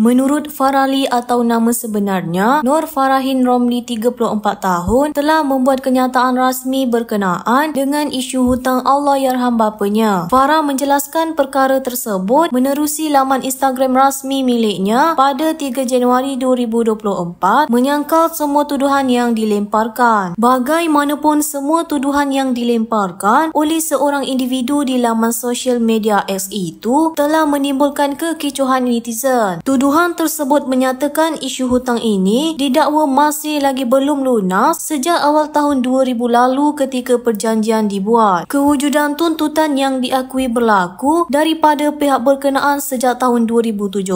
Menurut Farali atau nama sebenarnya, Nur Farahin Romli 34 tahun telah membuat kenyataan rasmi berkenaan dengan isu hutang Allah Yarham bapanya. Farah menjelaskan perkara tersebut menerusi laman Instagram rasmi miliknya pada 3 Januari 2024 menyangkal semua tuduhan yang dilemparkan. Bagaimanapun semua tuduhan yang dilemparkan oleh seorang individu di laman sosial media X itu telah menimbulkan kekicauan netizen. Tuduhan tersebut menyatakan isu hutang ini didakwa masih lagi belum lunas sejak awal tahun 2000 lalu ketika perjanjian dibuat. Kewujudan tuntutan yang diakui berlaku daripada pihak berkenaan sejak tahun 2017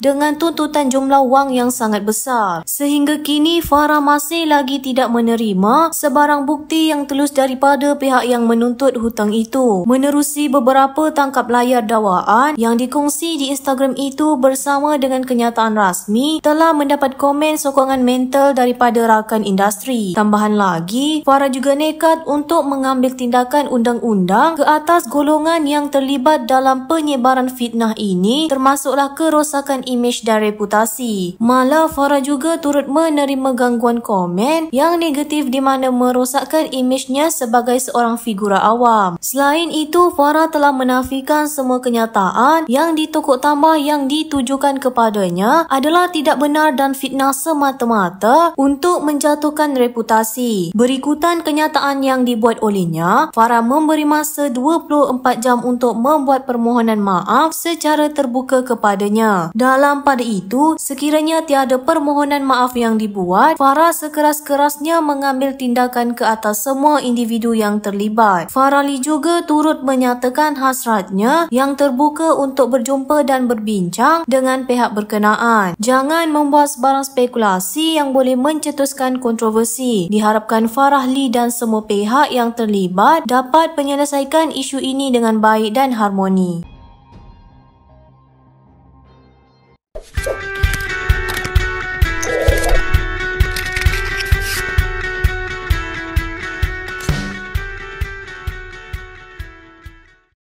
dengan tuntutan jumlah wang yang sangat besar. Sehingga kini Farah masih lagi tidak menerima sebarang bukti yang telus daripada pihak yang menuntut hutang itu. Menerusi beberapa tangkap layar dakwaan yang dikongsi di Instagram itu bersama dengan dengan kenyataan rasmi telah mendapat komen sokongan mental daripada rakan industri. Tambahan lagi, Farah juga nekat untuk mengambil tindakan undang-undang ke atas golongan yang terlibat dalam penyebaran fitnah ini termasuklah kerosakan imej dan reputasi. Malah Farah juga turut menerima gangguan komen yang negatif di mana merosakkan imejnya sebagai seorang figura awam. Selain itu, Farah telah menafikan semua kenyataan yang ditokok tambah yang ditujukan kepada kepadanya adalah tidak benar dan fitnah semata-mata untuk menjatuhkan reputasi. Berikutan kenyataan yang dibuat olehnya, Farah memberi masa 24 jam untuk membuat permohonan maaf secara terbuka kepadanya. Dalam pada itu, sekiranya tiada permohonan maaf yang dibuat, Farah sekeras-kerasnya mengambil tindakan ke atas semua individu yang terlibat. Farali juga turut menyatakan hasratnya yang terbuka untuk berjumpa dan berbincang dengan pihak pihak berkenaan. Jangan membuat sebarang spekulasi yang boleh mencetuskan kontroversi. Diharapkan Farah Lee dan semua pihak yang terlibat dapat menyelesaikan isu ini dengan baik dan harmoni.